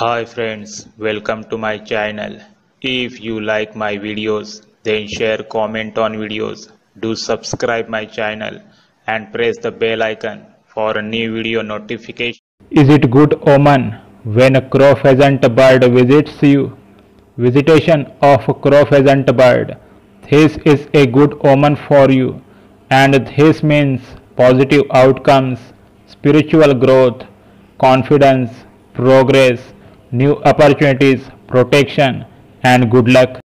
Hi friends, welcome to my channel. If you like my videos, then share comment on videos. Do subscribe my channel and press the bell icon for a new video notification. Is it good omen when a crow pheasant bird visits you? Visitation of a crow pheasant bird. This is a good omen for you, and this means positive outcomes, spiritual growth, confidence, progress, new opportunities, protection, and good luck.